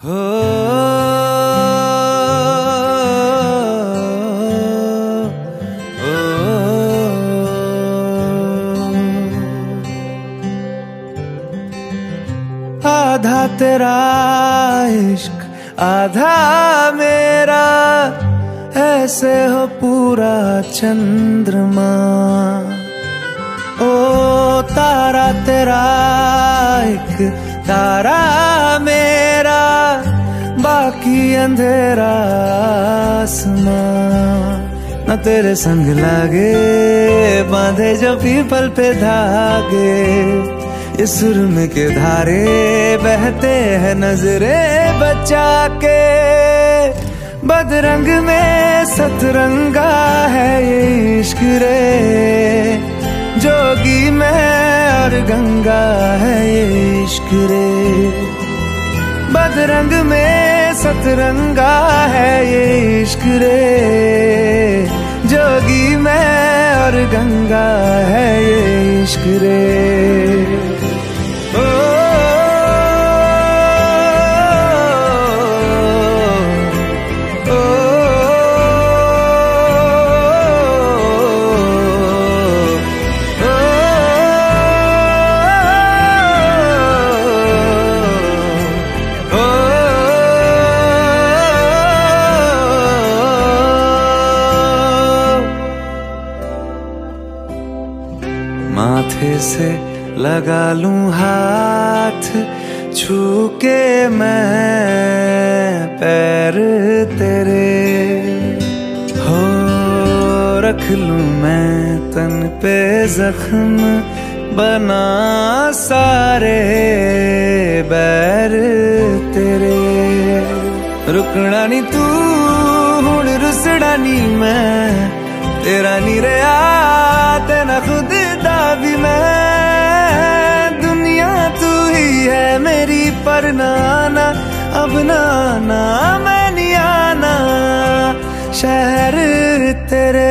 आधा तेरा इश्क, आधा मेरा, ऐसे हो पूरा चंद्रमा। ओ तारा तेरा एक तारा मेरा। अंधेरा आसमां। न तेरे संग लागे, बांधे जो पीपल पे धागे। इस सुरम के धारे बहते हैं नजरे बचा के बदरंग में सतरंगा है ये इश्क रे। जोगी में और गंगा है ये इश्क रे। बदरंग में सतरंगा है ये इश्क रे। जोगी मैं और गंगा है ये इश्क रे। माथे से लगा लूँ हाथ छू के मैं पैर तेरे। हो, रख लूँ मैं तन पे जख्म, बना सारे बैर तेरे। रुकना नी तू हुण रुसड़ा नी मैं, तेरा नी रहा तेना खुद दा भी मैं। दुनिया तू ही है मेरी पर नाना। अब नाना, मैं नहीं आना शहर तेरे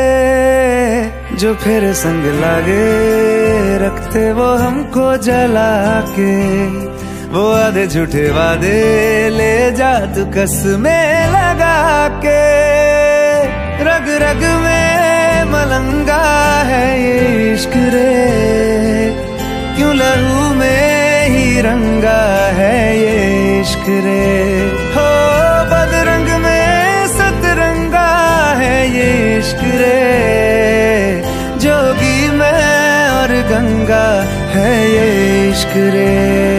जो फिर संग लागे, रखते वो हमको जला के वो आधे झूठे वादे ले जा तू कसमें लगा के रग रग में मलंगा है ये इश्क रे, क्यों लहू में ही रंगा है ये इश्क रे? हो, बदरंग में सतरंगा है ये इश्क रे। जोगी में और गंगा है ये इश्क रे।